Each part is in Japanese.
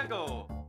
Tego!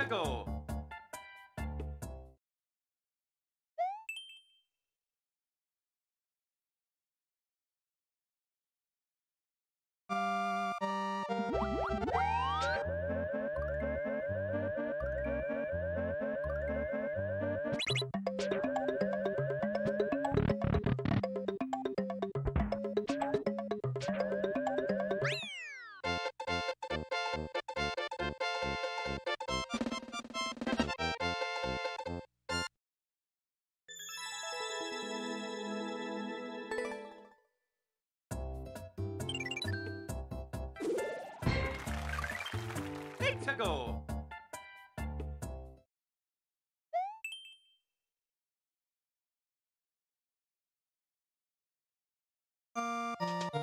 Pickle.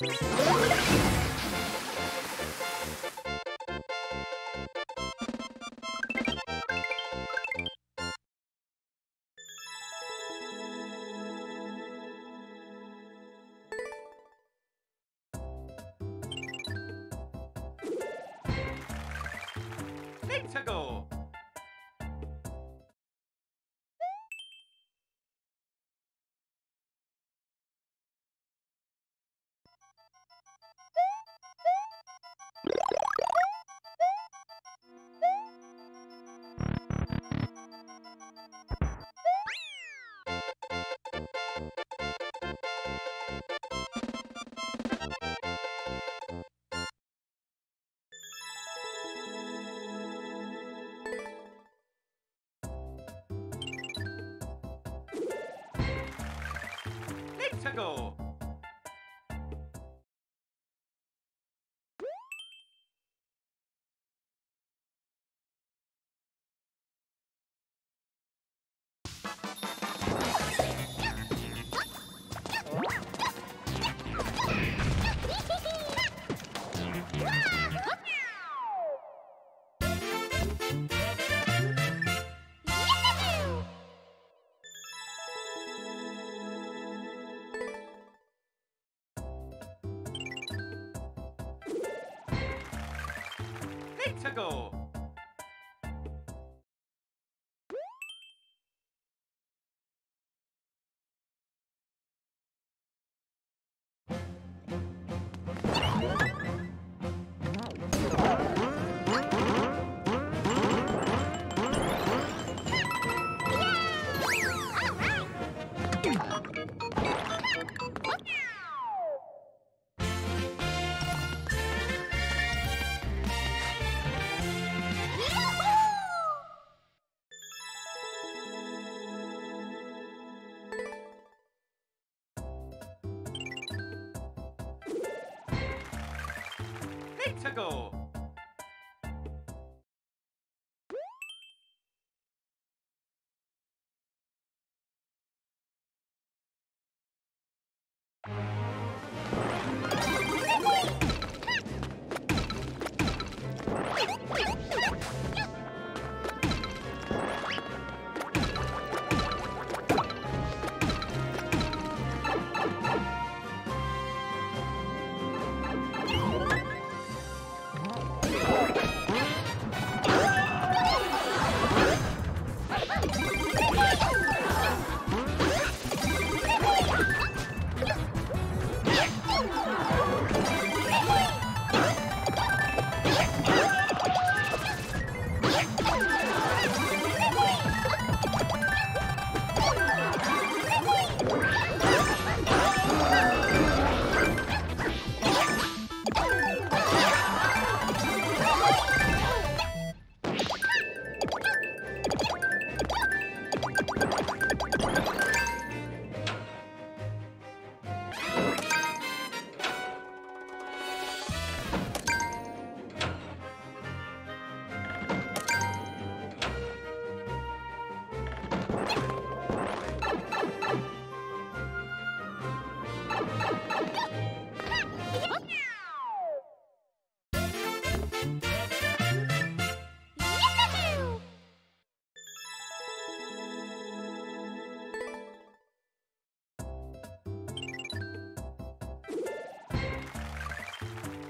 危ない! Nintendo! you eight. eight.